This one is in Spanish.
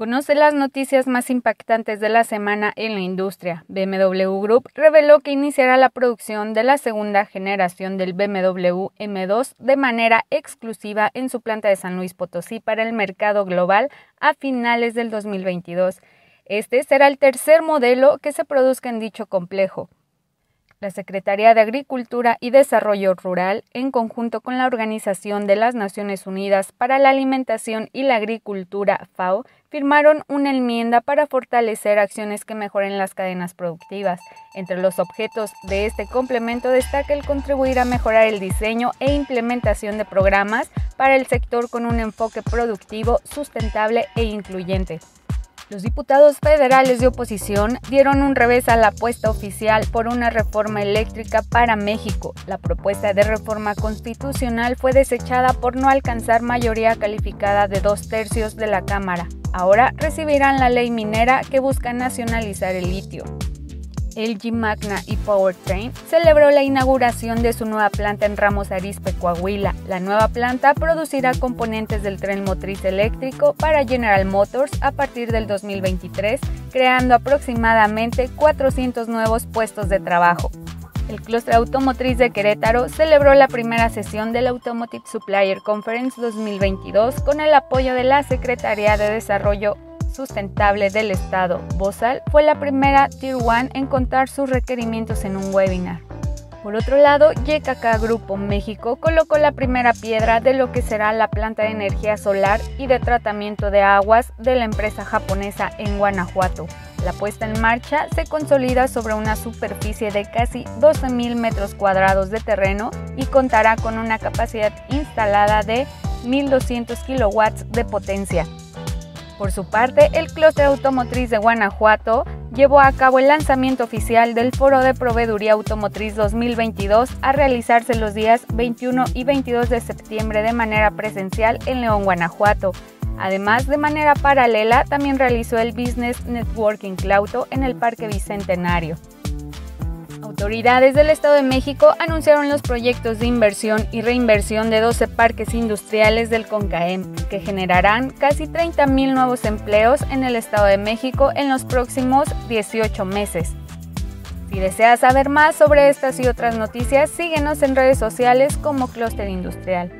Conoce las noticias más impactantes de la semana en la industria. BMW Group reveló que iniciará la producción de la segunda generación del BMW M2 de manera exclusiva en su planta de San Luis Potosí para el mercado global a finales del 2022. Este será el tercer modelo que se produzca en dicho complejo. La Secretaría de Agricultura y Desarrollo Rural, en conjunto con la Organización de las Naciones Unidas para la Alimentación y la Agricultura, FAO, firmaron una enmienda para fortalecer acciones que mejoren las cadenas productivas. Entre los objetos de este complemento destaca el contribuir a mejorar el diseño e implementación de programas para el sector con un enfoque productivo, sustentable e incluyente. Los diputados federales de oposición dieron un revés a la apuesta oficial por una reforma eléctrica para México. La propuesta de reforma constitucional fue desechada por no alcanzar mayoría calificada de dos tercios de la Cámara. Ahora recibirán la ley minera que busca nacionalizar el litio. LG Magna y Powertrain celebró la inauguración de su nueva planta en Ramos Arizpe, Coahuila. La nueva planta producirá componentes del tren motriz eléctrico para General Motors a partir del 2023, creando aproximadamente 400 nuevos puestos de trabajo. El Clúster Automotriz de Querétaro celebró la primera sesión del Automotive Supplier Conference 2022 con el apoyo de la Secretaría de Desarrollo Sustentable del Estado, Bozal, fue la primera Tier 1 en contar sus requerimientos en un webinar. Por otro lado, YKK Grupo México colocó la primera piedra de lo que será la planta de energía solar y de tratamiento de aguas de la empresa japonesa en Guanajuato. La puesta en marcha se consolida sobre una superficie de casi 12.000 metros cuadrados de terreno y contará con una capacidad instalada de 1.200 kilowatts de potencia. Por su parte, el Clúster Automotriz de Guanajuato llevó a cabo el lanzamiento oficial del Foro de Proveeduría Automotriz 2022 a realizarse los días 21 y 22 de septiembre de manera presencial en León, Guanajuato. Además, de manera paralela, también realizó el Business Networking Clauto en el Parque Bicentenario. Autoridades del Estado de México anunciaron los proyectos de inversión y reinversión de 12 parques industriales del CONCAEM, que generarán casi 30.000 nuevos empleos en el Estado de México en los próximos 18 meses. Si deseas saber más sobre estas y otras noticias, síguenos en redes sociales como Clúster Industrial.